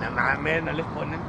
No mames, no les ponen